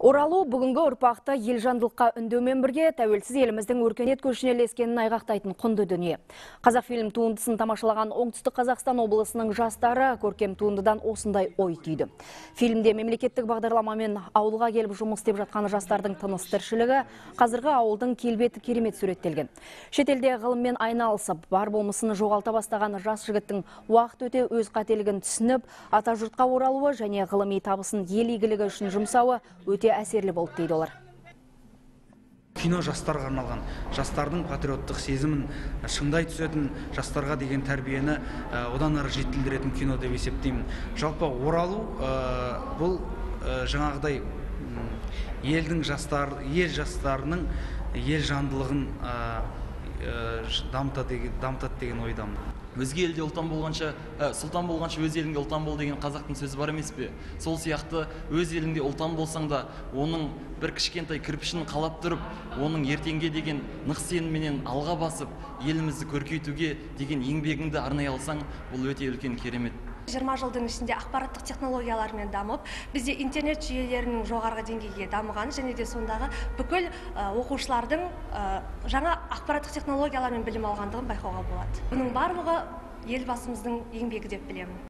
Оралу бүгінгі ұрпақты елжандылыққа үндеумен бірге тәуелсіз еліміздің өркениет көшіне ілескенін айғақтайтын құнды дүние. Қазақфильм туындысын тамашалаған оңтүстік Қазақстан облысының жастары көркем туындыдан осындай ой түйді. Фильмде мемлекеттік бағдарламамен ауылға келіп жұмыс істеп жатқан жастардың тыныс тіршілігі қазіргі ауылдың келбеті керемет суреттелген. Шетелде ғылыммен айналысып, бар болмысын жоғалта бастаған жас жігіттің уақыт өте өз қателігін түсініп, ата жұртқа оралуы және ғылыми табысын ел игілігі үшін жұмсауы өте әсерлі болды дейді олар. Кино жастарға арналған. Жастардың патриоттық сезімін шыңдай түсетін жастарға деген тәрбиені одан ары жетілдіретін кино деп есептеймін. Жалпы оралу бұл ә, жаңағыдай елдің жастар ел жастарының ел жандылығын дамытады деген, дамытады деген ойдамын. Өзге елде ұлтан болғанша ә, сұлтан болғанша өз еліңде ұлтан бол деген қазақтың сөзі бар емес пе? Сол сияқты өз еліңде ұлтан болсаң да оның бір кішкентай кірпішін қалап тұрып оның ертеңге деген нық сенімменен алға басып елімізді көркейтуге деген еңбегіңді арнай алсаң бұл өте үлкен керемет. Жиырма жылдың ішінде ақпараттық технологиялармен дамып бізде интернет жүйелерінің жоғарғы деңгейге дамығаны және де сондағы бүкіл оқушылардың жаңа ақпараттық технологиялармен білім алғандығын байқауға болады. Бұның барлығы елбасымыздың еңбегі деп білемін.